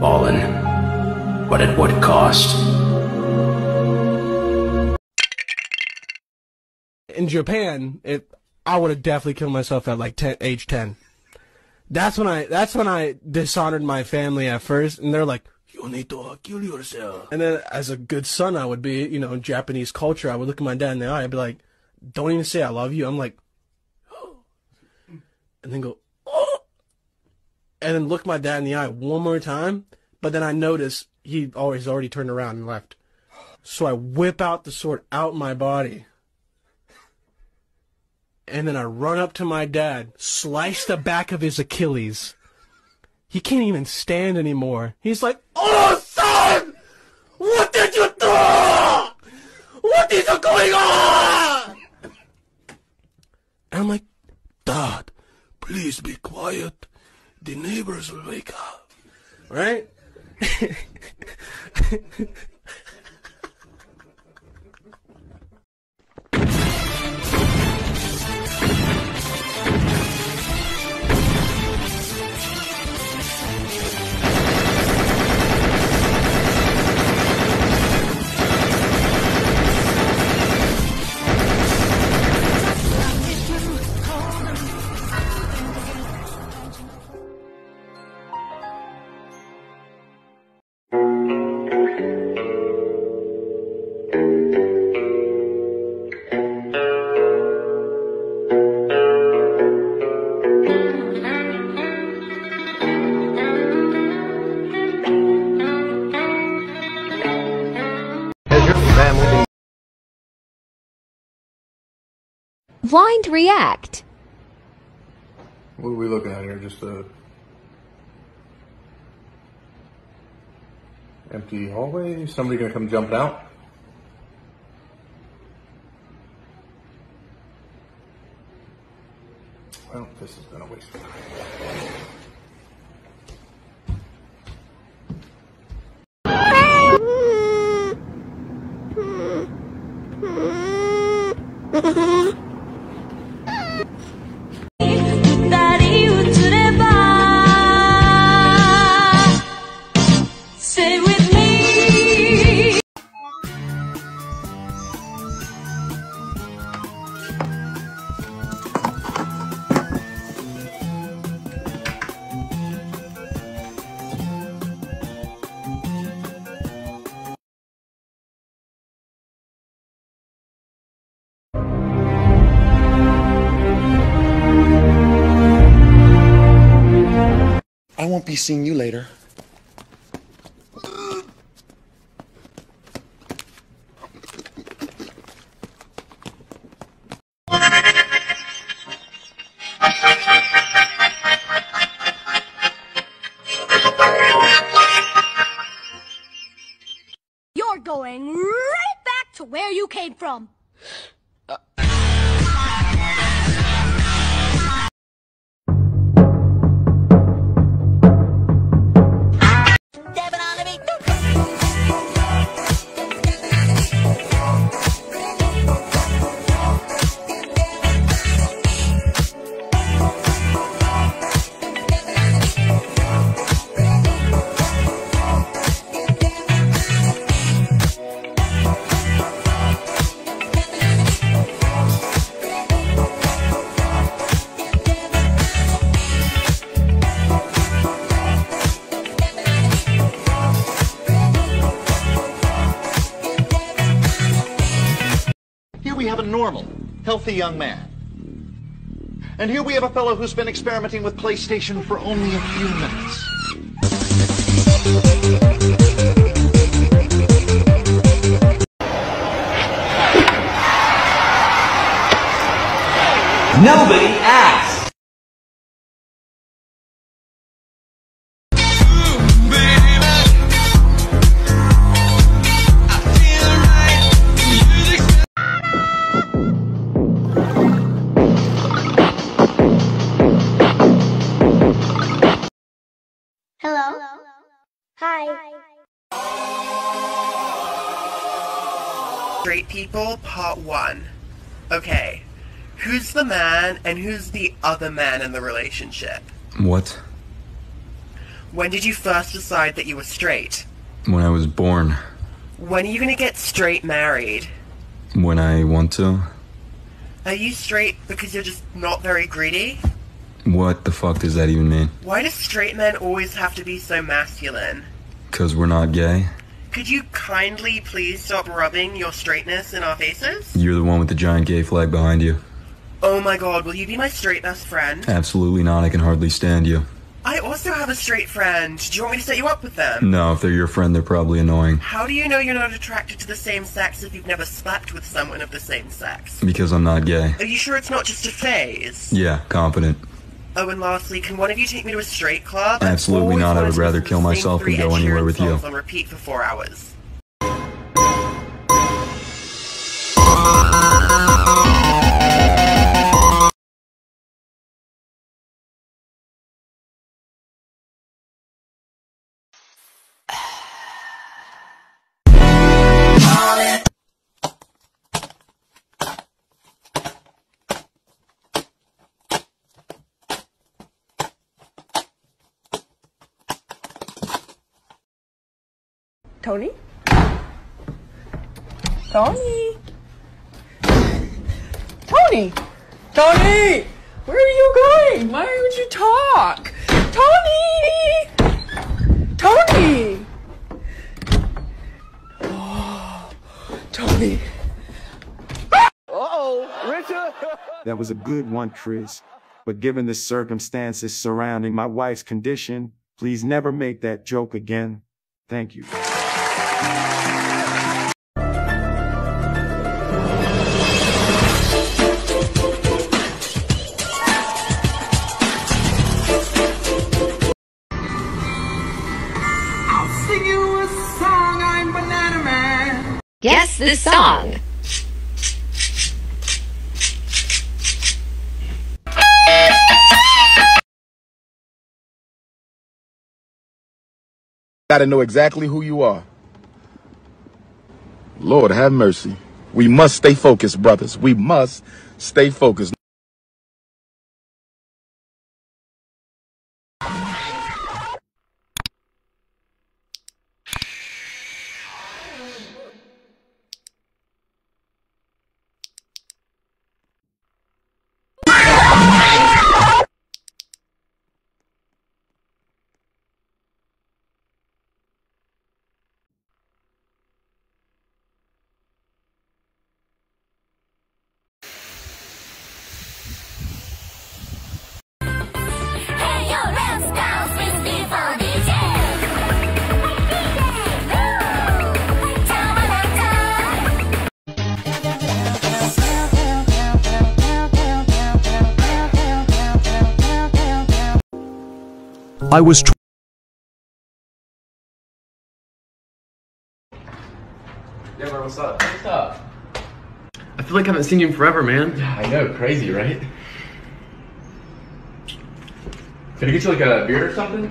Ballin'. But at what cost? in Japan, it I would have definitely killed myself at like 10, age ten. That's when I that's when I dishonored my family at first, and they're like, "You need to kill yourself." And then, as a good son, I would be, you know, in Japanese culture, I would look at my dad in the eye, I'd be like, "Don't even say I love you." I'm like, and then go, and then look my dad in the eye one more time. But then I notice he always already turned around and left. So I whip out the sword out my body and then I run up to my dad, slice the back of his Achilles. He can't even stand anymore. He's like, "Oh, son, what did you do? What is going on?" And I'm like, "Dad, please be quiet. The neighbors will wake up." Right? Blind React. What are we looking at here? Just a empty hallway? Somebody gonna come jumping out? Well, this has been a waste of time. Won't be seeing you later. You're going right back to where you came from. Healthy young man. And here we have a fellow who's been experimenting with PlayStation for only a few minutes. Nobody asked. Straight people, part one. Okay, who's the man and who's the other man in the relationship? What? When did you first decide that you were straight? When I was born. When are you gonna get straight married? When I want to. Are you straight because you're just not very greedy? What the fuck does that even mean? Why do straight men always have to be so masculine? Because we're not gay? Could you kindly please stop rubbing your straightness in our faces? You're the one with the giant gay flag behind you. Oh my god, will you be my straight best friend? Absolutely not. I can hardly stand you. I also have a straight friend. Do you want me to set you up with them? No, if they're your friend, they're probably annoying. How do you know you're not attracted to the same sex if you've never slept with someone of the same sex? Because I'm not gay. Are you sure it's not just a phase? Yeah, confident. Oh, and lastly, can one of you take me to a straight club? Absolutely not. I would rather kill myself than go anywhere with you. On repeat for four hours. Tony? Tony? Tony! Tony! Where are you going? Why would you talk? Tony! Tony! Oh, Tony. That was a good one, Chris. But given the circumstances surrounding my wife's condition, please never make that joke again. Thank you. Guess this song. Gotta know exactly who you are. Lord have mercy. We must stay focused, brothers. We must stay focused. I was tw- Yeah, bro, what's up? What's up? I feel like I haven't seen you in forever, man. Yeah, I know, crazy, right? Can I get you like a beer or something?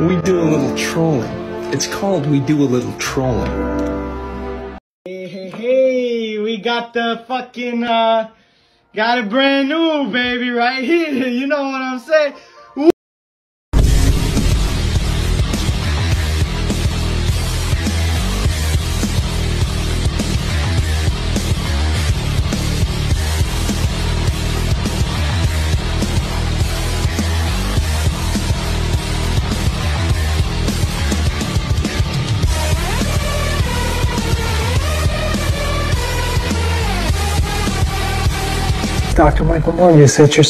We do a little trolling. It's called We Do a Little Trolling. Got the fucking, uh, got a brand new baby right here. You know what I'm saying? Dr. Michael Moore, you said your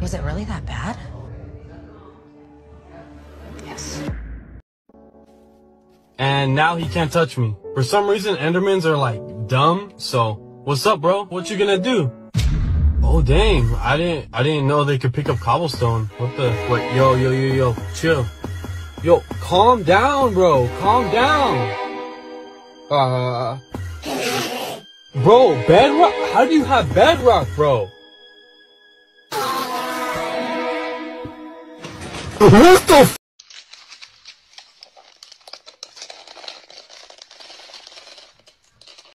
Was it really that bad? Yes. And now he can't touch me. For some reason, Endermans are like dumb. So, what's up, bro? What you gonna do? Oh dang! I didn't I didn't know they could pick up cobblestone. What the? What? yo yo yo yo, chill. Yo, calm down, bro. Calm down. Uh. Bro, bedrock? How do you have bedrock, bro? What the